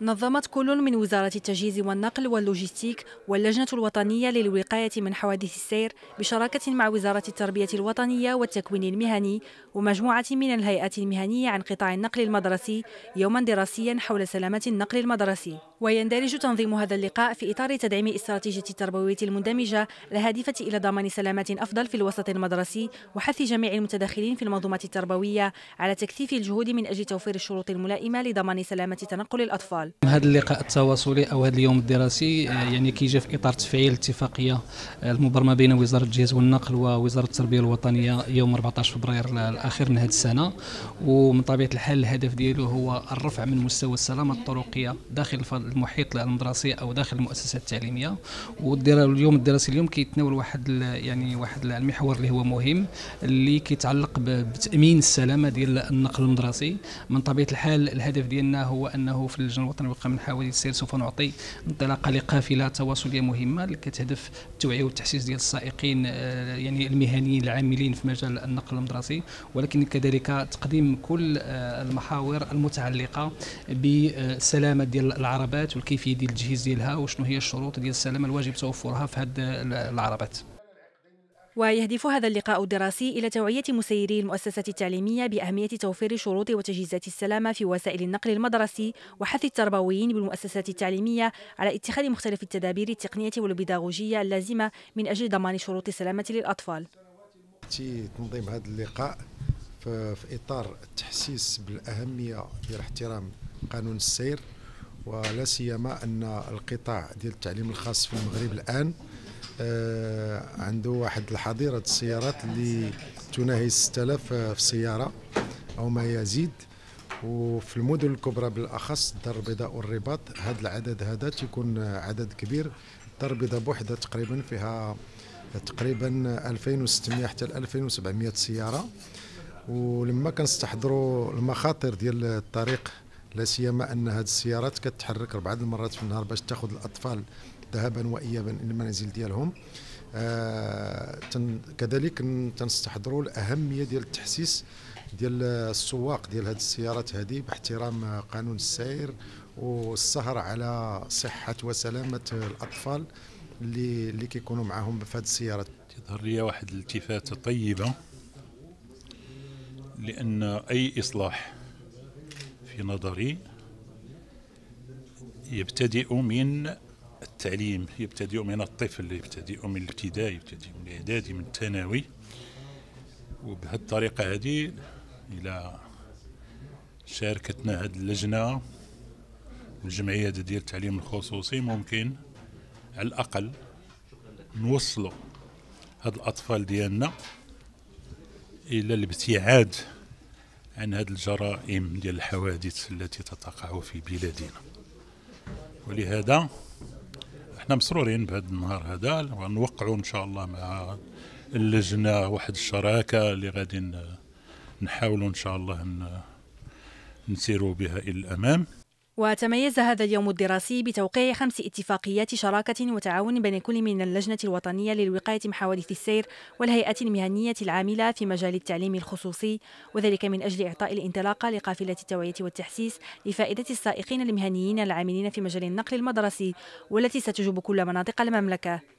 نظمت كل من وزارة التجهيز والنقل واللوجستيك واللجنة الوطنية للوقاية من حوادث السير بشراكة مع وزارة التربية الوطنية والتكوين المهني ومجموعة من الهيئات المهنية عن قطاع النقل المدرسي يوما دراسيا حول سلامة النقل المدرسي. ويندرج تنظيم هذا اللقاء في إطار تدعيم استراتيجية التربوية المندمجة الهادفة إلى ضمان سلامة أفضل في الوسط المدرسي وحث جميع المتداخلين في المنظومة التربوية على تكثيف الجهود من أجل توفير الشروط الملائمة لضمان سلامة تنقل الأطفال. الأطفال هذا اللقاء التواصلي أو هذا اليوم الدراسي آه، يعني كيجي في إطار تفعيل اتفاقية آه، المبرمة بين وزارة الجهاز والنقل ووزارة التربية الوطنية يوم 14 فبراير الأخير من هذه السنة. ومن طبيعة الحال الهدف ديالو هو الرفع من مستوى السلامة الطرقية داخل المحيط المدرسي أو داخل المؤسسات التعليمية. واليوم الدراسي اليوم كيتناول واحد يعني واحد المحور اللي هو مهم اللي كيتعلق بتأمين السلامة ديال النقل المدرسي. من طبيعة الحال الهدف ديالنا هو أنه في اللجنة الوطني وفقا من حوادث السير سوف نعطي انطلاقه لقافله تواصليه مهمة اللي كتهدف التوعية والتحسيس ديال السائقين آه، يعني المهنيين العاملين في مجال النقل المدرسي. ولكن كذلك تقديم كل آه، المحاور المتعلقة بالسلامة ديال العربات والكيفية ديال التجهيز ديالها وشنو هي الشروط ديال السلامة الواجب توفرها في هذه العربات. ويهدف هذا اللقاء الدراسي إلى توعية مسيري المؤسسات التعليمية بأهمية توفير شروط وتجهيزات السلامة في وسائل النقل المدرسي وحث التربويين بالمؤسسات التعليمية على اتخاذ مختلف التدابير التقنية والبيداغوجية اللازمة من أجل ضمان شروط السلامة للأطفال. تنظيم هذا اللقاء في إطار التحسيس بالأهمية ديال احترام قانون السير ولا سيما أن القطاع ديال التعليم الخاص في المغرب الآن عنده واحد الحظيرة السيارات اللي تناهي 6000 في السيارة أو ما يزيد. وفي المدن الكبرى بالأخص الدار البيضاء والرباط هذا العدد هذا تيكون عدد كبير. الدار البيضاء بوحدها تقريبا فيها تقريبا 2600 حتى 2700 سيارة. ولما كنستحضروا المخاطر ديال الطريق لا سيما أن هذه السيارات كتحرك أربعة المرات في النهار باش تاخذ الأطفال ذهابا وايابا إلى المنازل ديالهم. آه كذلك تنستحضروا الأهمية ديال التحسيس ديال السواق ديال هذه السيارات هذه باحترام قانون السير والسهر على صحة وسلامة الأطفال اللي اللي كيكونوا معاهم في هذه السيارات. تظهر لي واحد الالتفاته طيبة لأن أي إصلاح في نظري يبتدئ من التعليم يبتدئ من الطفل يبتدئ من الابتدائي يبتدئ من الإعدادي من الثانوي. وبهذه الطريقة هذه إلى شاركتنا هذه اللجنة الجمعيه ديال التعليم الخصوصي ممكن على الأقل نوصلوا هاد الأطفال ديالنا إلى الابتعاد عن هذه الجرائم ديال الحوادث التي تتقع في بلادنا. ولهذا إحنا مسرورين بهذا النهار هذا ونوقعوا إن شاء الله مع اللجنة واحد الشراكة اللي غادي نحاولوا إن شاء الله نسيروا بها إلى الأمام. وتميز هذا اليوم الدراسي بتوقيع خمس اتفاقيات شراكة وتعاون بين كل من اللجنة الوطنية للوقاية من حوادث السير والهيئات المهنية العاملة في مجال التعليم الخصوصي وذلك من أجل إعطاء الانطلاقة لقافلة التوعية والتحسيس لفائدة السائقين المهنيين العاملين في مجال النقل المدرسي والتي ستجوب كل مناطق المملكة.